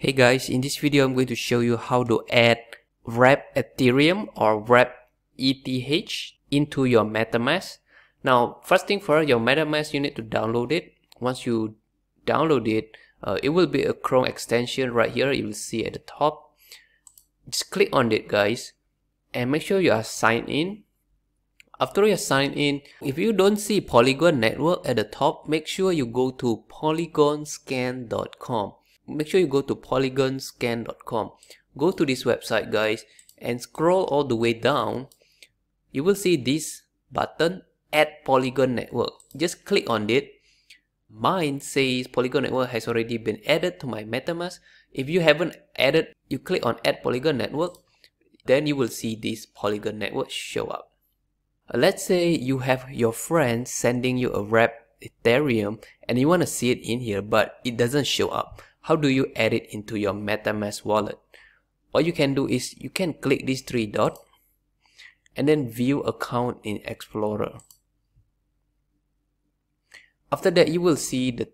Hey guys, in this video I'm going to show you how to add wrap Ethereum or wrap ETH into your MetaMask. Now, first thing first, your MetaMask you need to download it. Once you download it, uh, it will be a Chrome extension right here. You will see at the top. Just click on it, guys, and make sure you are signed in. After you are signed in, if you don't see Polygon Network at the top, make sure you go to polygonscan.com make sure you go to polygonscan.com go to this website guys and scroll all the way down. You will see this button add polygon network. Just click on it. Mine says polygon network has already been added to my metamask. If you haven't added you click on add polygon network. Then you will see this polygon network show up. Uh, let's say you have your friend sending you a wrap ethereum and you want to see it in here but it doesn't show up how do you add it into your MetaMask wallet? What you can do is you can click these three dots and then view account in Explorer. After that, you will see the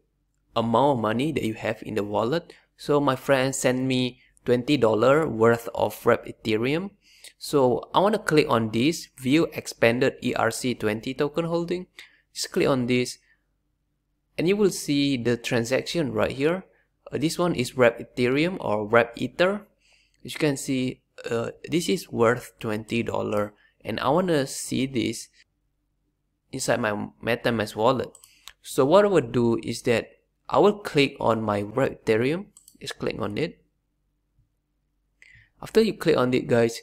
amount of money that you have in the wallet. So my friend sent me $20 worth of Wrap Ethereum. So I want to click on this view expanded ERC20 token holding. Just click on this and you will see the transaction right here this one is wrap ethereum or wrap ether. As you can see uh, this is worth $20 and I want to see this inside my MetaMask wallet. So what I would do is that I will click on my wrap ethereum. Just click on it. After you click on it guys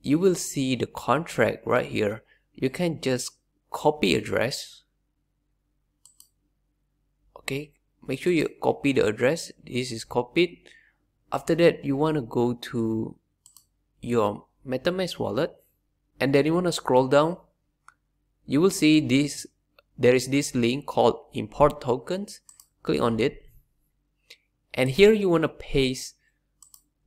you will see the contract right here. You can just copy address. Okay make sure you copy the address. This is copied. After that you want to go to your metamask wallet and then you want to scroll down. You will see this there is this link called import tokens. Click on it. And here you want to paste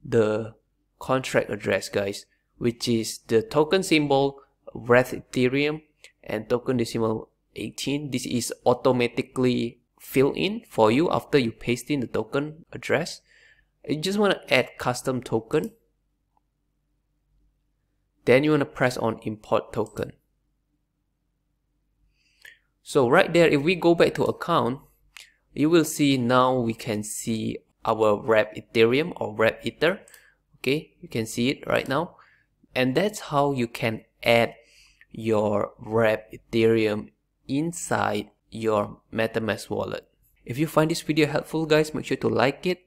the contract address guys which is the token symbol wrath ethereum and token decimal 18 this is automatically fill in for you after you paste in the token address. You just want to add custom token. Then you want to press on import token. So right there, if we go back to account, you will see now we can see our wrap Ethereum or wrap Ether. Okay, you can see it right now. And that's how you can add your wrap Ethereum inside your MetaMask wallet. If you find this video helpful guys, make sure to like it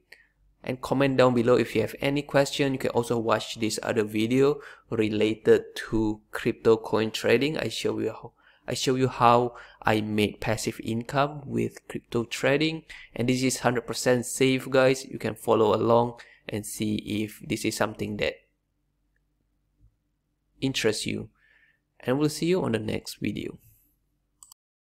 and comment down below if you have any question. You can also watch this other video related to crypto coin trading. I show you how I show you how I make passive income with crypto trading and this is 100% safe guys. You can follow along and see if this is something that interests you and we'll see you on the next video.